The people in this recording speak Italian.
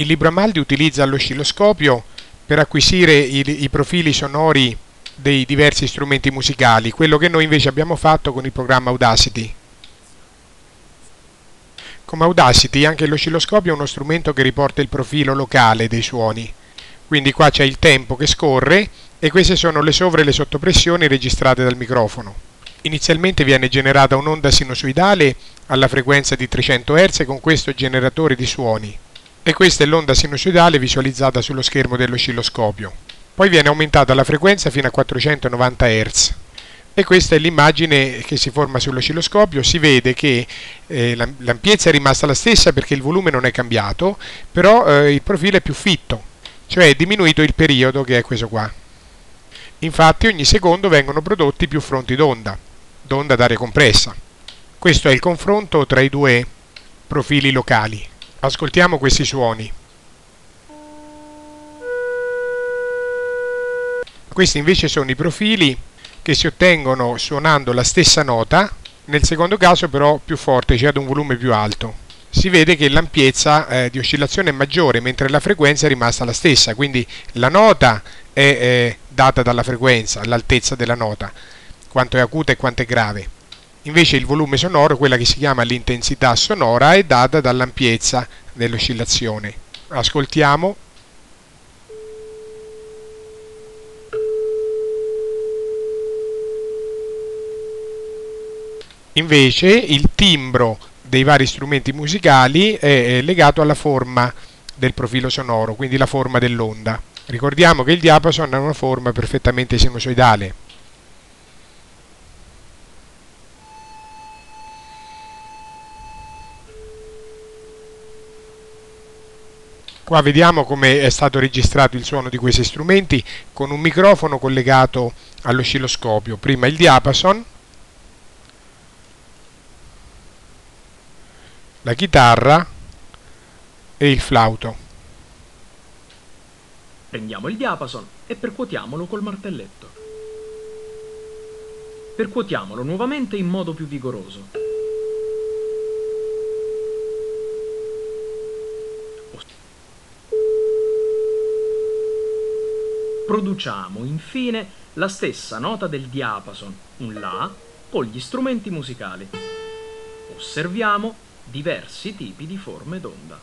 Il libro Amaldi utilizza l'oscilloscopio per acquisire i, i profili sonori dei diversi strumenti musicali, quello che noi invece abbiamo fatto con il programma Audacity. Come Audacity anche l'oscilloscopio è uno strumento che riporta il profilo locale dei suoni. Quindi qua c'è il tempo che scorre e queste sono le sovra e le sottopressioni registrate dal microfono. Inizialmente viene generata un'onda sinusoidale alla frequenza di 300 Hz con questo generatore di suoni e questa è l'onda sinusoidale visualizzata sullo schermo dell'oscilloscopio. Poi viene aumentata la frequenza fino a 490 Hz e questa è l'immagine che si forma sull'oscilloscopio, si vede che eh, l'ampiezza è rimasta la stessa perché il volume non è cambiato, però eh, il profilo è più fitto, cioè è diminuito il periodo che è questo qua. Infatti ogni secondo vengono prodotti più fronti d'onda, d'onda d'aria compressa. Questo è il confronto tra i due profili locali. Ascoltiamo questi suoni. Questi invece sono i profili che si ottengono suonando la stessa nota, nel secondo caso però più forte, cioè ad un volume più alto. Si vede che l'ampiezza eh, di oscillazione è maggiore mentre la frequenza è rimasta la stessa, quindi la nota è eh, data dalla frequenza, l'altezza della nota, quanto è acuta e quanto è grave. Invece il volume sonoro, quella che si chiama l'intensità sonora, è data dall'ampiezza dell'oscillazione. Ascoltiamo. Invece il timbro dei vari strumenti musicali è legato alla forma del profilo sonoro, quindi la forma dell'onda. Ricordiamo che il diapason ha una forma perfettamente sinusoidale. Qua vediamo come è stato registrato il suono di questi strumenti con un microfono collegato all'oscilloscopio. Prima il diapason, la chitarra e il flauto. Prendiamo il diapason e percuotiamolo col martelletto. Percuotiamolo nuovamente in modo più vigoroso. Produciamo infine la stessa nota del diapason, un La, con gli strumenti musicali. Osserviamo diversi tipi di forme d'onda.